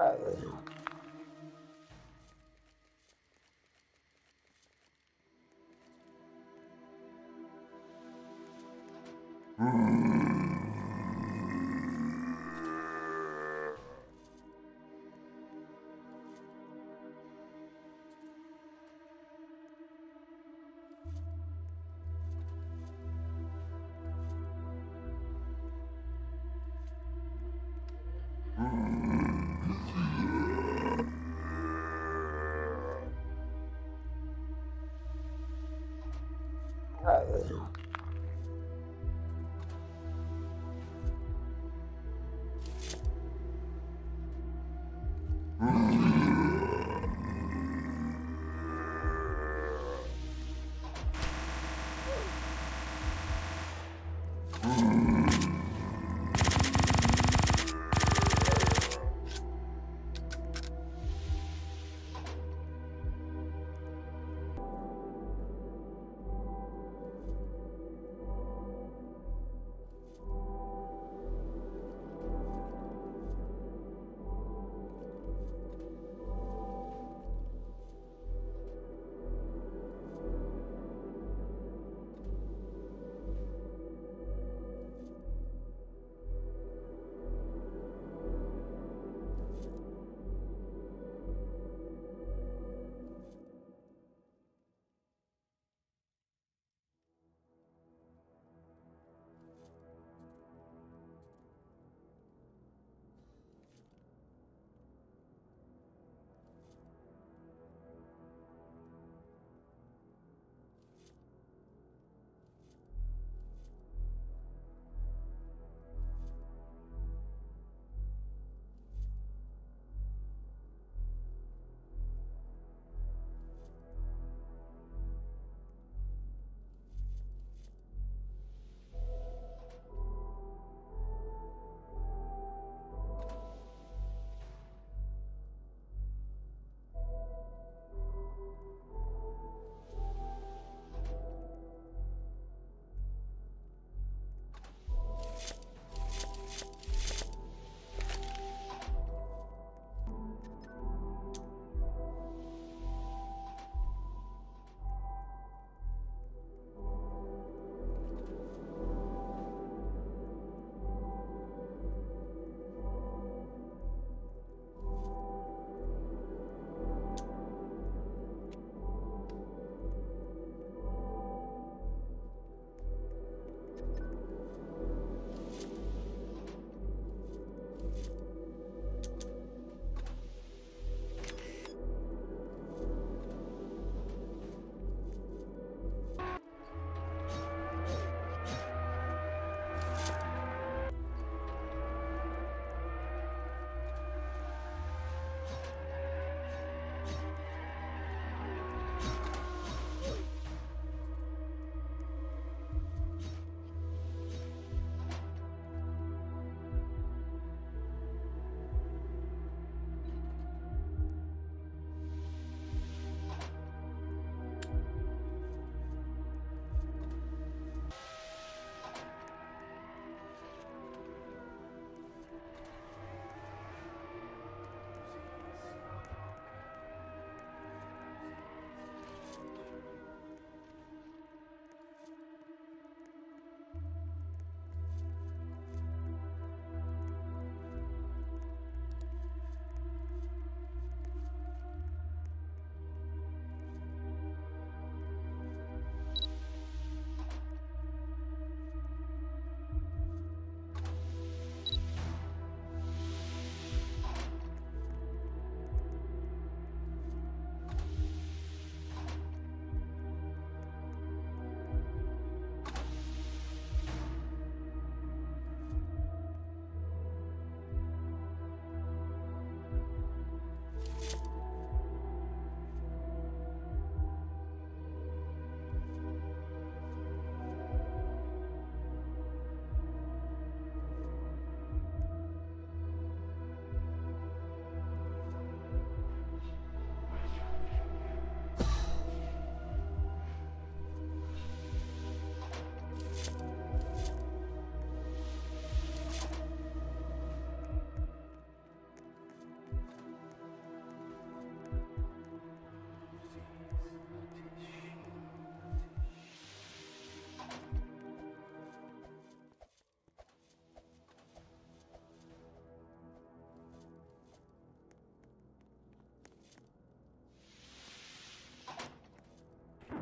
Ah,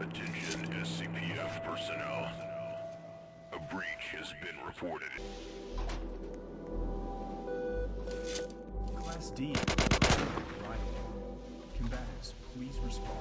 SCPF personnel. A breach has been reported. Class D. Combatants, please respond.